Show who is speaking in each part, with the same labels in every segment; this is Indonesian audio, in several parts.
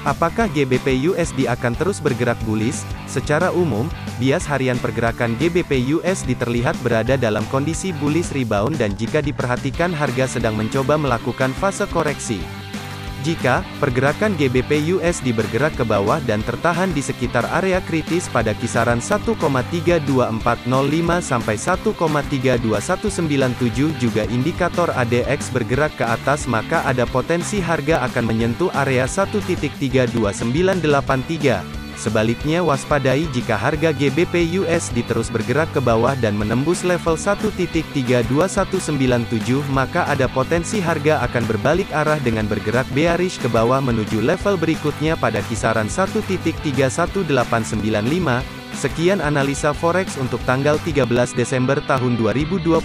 Speaker 1: Apakah GBP USD akan terus bergerak bullish? Secara umum, bias harian pergerakan GBP USD terlihat berada dalam kondisi bullish rebound dan jika diperhatikan harga sedang mencoba melakukan fase koreksi. Jika pergerakan GBP USD bergerak ke bawah dan tertahan di sekitar area kritis pada kisaran 1,32405 sampai 1,32197 juga indikator ADX bergerak ke atas maka ada potensi harga akan menyentuh area 1.32983. Sebaliknya waspadai jika harga GBP USD terus bergerak ke bawah dan menembus level 1.32197 maka ada potensi harga akan berbalik arah dengan bergerak bearish ke bawah menuju level berikutnya pada kisaran 1.31895. Sekian analisa forex untuk tanggal 13 Desember tahun 2021.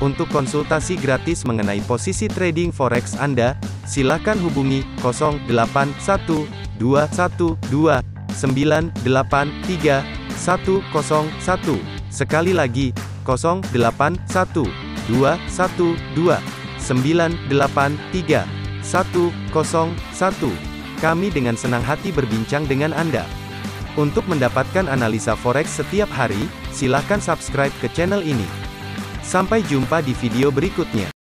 Speaker 1: Untuk konsultasi gratis mengenai posisi trading forex Anda, silakan hubungi 081212 983 101. Sekali lagi, 081 212 983 101. Kami dengan senang hati berbincang dengan Anda. Untuk mendapatkan analisa forex setiap hari, silakan subscribe ke channel ini. Sampai jumpa di video berikutnya.